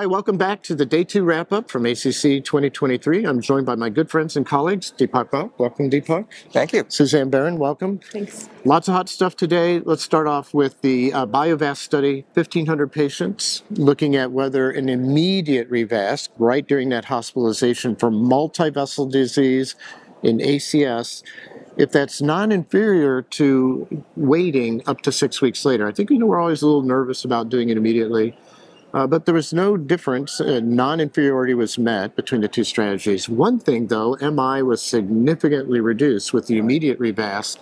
hi, welcome back to the day two wrap up from ACC 2023. I'm joined by my good friends and colleagues, Deepak Bhatt. Welcome, Deepak. Thank you. Suzanne Baron, welcome. Thanks. Lots of hot stuff today. Let's start off with the uh, BioVasc study 1,500 patients looking at whether an immediate revasc right during that hospitalization for multi-vessel disease in ACS if that's non-inferior to waiting up to six weeks later. I think you know we're always a little nervous about doing it immediately. Uh, but there was no difference. Uh, non-inferiority was met between the two strategies. One thing, though, MI was significantly reduced with the immediate revasc,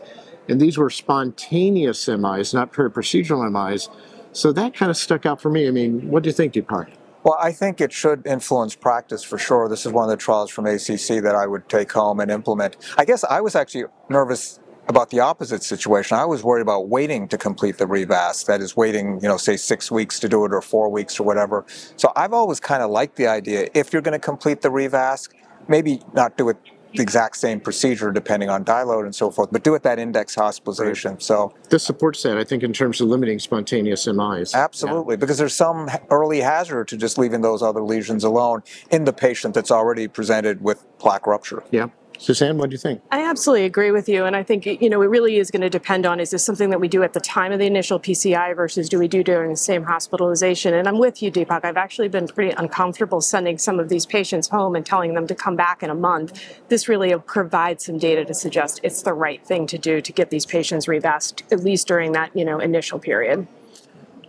and these were spontaneous MIs, not peri-procedural MIs. So that kind of stuck out for me. I mean, what do you think, Deepak? Well, I think it should influence practice for sure. This is one of the trials from ACC that I would take home and implement. I guess I was actually nervous about the opposite situation. I was worried about waiting to complete the revasc, that is waiting, you know, say six weeks to do it or four weeks or whatever. So I've always kind of liked the idea, if you're going to complete the revasc, maybe not do it the exact same procedure depending on dye load and so forth, but do it that index hospitalization. Right. So this supports that, I think, in terms of limiting spontaneous MIs. Absolutely, yeah. because there's some early hazard to just leaving those other lesions alone in the patient that's already presented with plaque rupture. Yeah. Suzanne, what do you think? I absolutely agree with you. And I think, you know, it really is going to depend on is this something that we do at the time of the initial PCI versus do we do during the same hospitalization? And I'm with you, Deepak. I've actually been pretty uncomfortable sending some of these patients home and telling them to come back in a month. This really provides some data to suggest it's the right thing to do to get these patients revasc, at least during that, you know, initial period.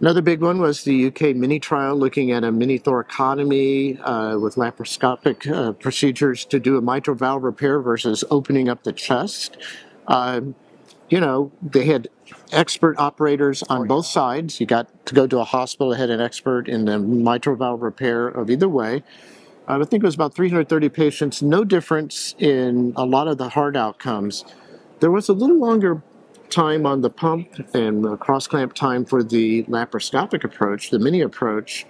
Another big one was the UK mini trial looking at a mini thoracotomy uh, with laparoscopic uh, procedures to do a mitral valve repair versus opening up the chest. Uh, you know, they had expert operators on both sides. You got to go to a hospital, that had an expert in the mitral valve repair of either way. I think it was about 330 patients, no difference in a lot of the hard outcomes. There was a little longer time on the pump and the cross clamp time for the laparoscopic approach, the mini approach.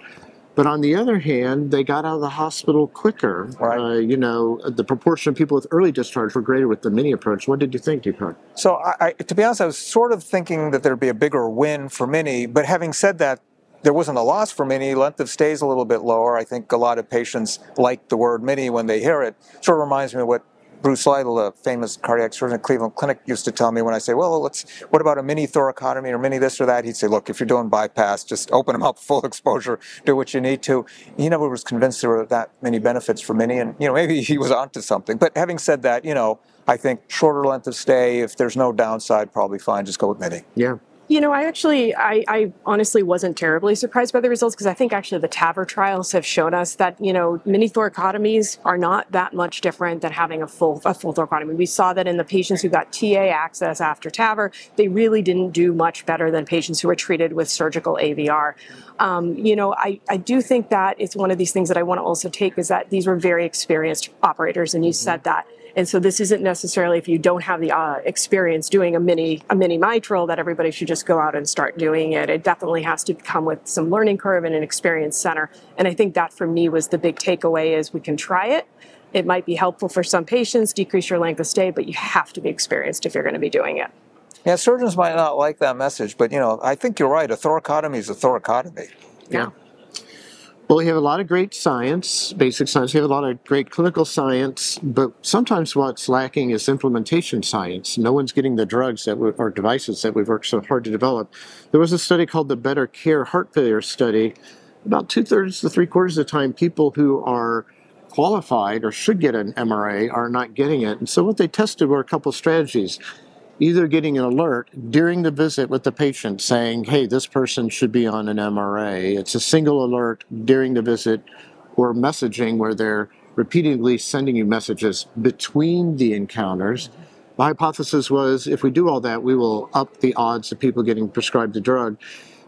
But on the other hand, they got out of the hospital quicker. Right. Uh, you know, the proportion of people with early discharge were greater with the mini approach. What did you think, Deepak? So, I, I, to be honest, I was sort of thinking that there'd be a bigger win for mini. But having said that, there wasn't a loss for mini. Length of stay is a little bit lower. I think a lot of patients like the word mini when they hear it. Sort of reminds me of what Bruce Lytle, a famous cardiac surgeon at Cleveland Clinic, used to tell me when I say, "Well, let's what about a mini thoracotomy or mini this or that?" He'd say, "Look, if you're doing bypass, just open them up full exposure, do what you need to." He never was convinced there were that many benefits for mini, and you know maybe he was onto something. But having said that, you know, I think shorter length of stay, if there's no downside, probably fine. Just go with mini. Yeah. You know, I actually, I, I honestly wasn't terribly surprised by the results because I think actually the TAVR trials have shown us that you know mini thoracotomies are not that much different than having a full a full thoracotomy. We saw that in the patients who got TA access after TAVR, they really didn't do much better than patients who were treated with surgical AVR. Um, you know, I, I do think that it's one of these things that I want to also take is that these were very experienced operators, and you mm-hmm. said that. And so this isn't necessarily if you don't have the uh, experience doing a mini a mini mitral that everybody should just go out and start doing it. It definitely has to come with some learning curve and an experience center. And I think that for me was the big takeaway is we can try it. It might be helpful for some patients, decrease your length of stay, but you have to be experienced if you're going to be doing it. Yeah, surgeons might not like that message, but you know, I think you're right. A thoracotomy is a thoracotomy. Yeah. Well, we have a lot of great science, basic science. We have a lot of great clinical science, but sometimes what's lacking is implementation science. No one's getting the drugs that we, or devices that we've worked so hard to develop. There was a study called the Better Care Heart Failure Study. About two thirds to three quarters of the time, people who are qualified or should get an MRA are not getting it. And so what they tested were a couple strategies either getting an alert during the visit with the patient saying, hey, this person should be on an MRA. It's a single alert during the visit or messaging where they're repeatedly sending you messages between the encounters. The hypothesis was if we do all that, we will up the odds of people getting prescribed the drug.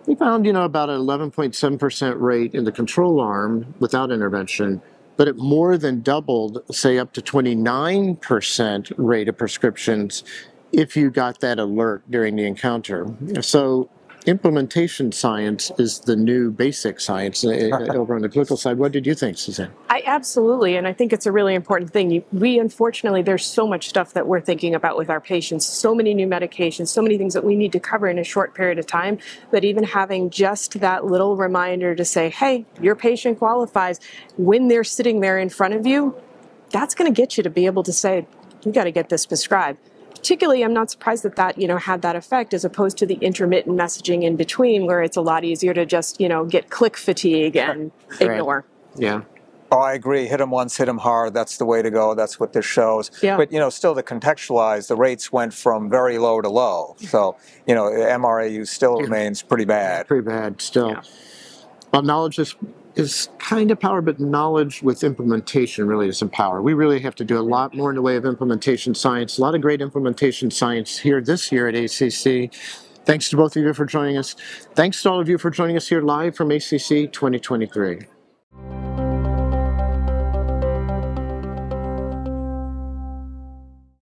We found, you know, about an 11.7% rate in the control arm without intervention, but it more than doubled, say up to 29% rate of prescriptions if you got that alert during the encounter. So implementation science is the new basic science uh, uh, over on the clinical side. What did you think, Suzanne? I absolutely, and I think it's a really important thing. You- We unfortunately, there's so much stuff that we're thinking about with our patients, so many new medications, so many things that we need to cover in a short period of time. That even having just that little reminder to say, "Hey, your patient qualifies," when they're sitting there in front of you, that's going to get you to be able to say, "You got to get this prescribed." Particularly, I'm not surprised that that you know had that effect, as opposed to the intermittent messaging in between, where it's a lot easier to just you know get click fatigue and Right. ignore. Yeah. Oh, I agree. Hit them once, hit them hard. That's the way to go. That's what this shows. Yeah. But you know, still to contextualize, the rates went from very low to low. So you know, MRAU use still remains pretty bad. Pretty bad still. Yeah. Well, knowledge is is kind of power, but knowledge with implementation really isn't power. We really have to do a lot more in the way of implementation science. A lot of great implementation science here this year at ACC. Thanks to both of you for joining us. Thanks to all of you for joining us here live from ACC 2023.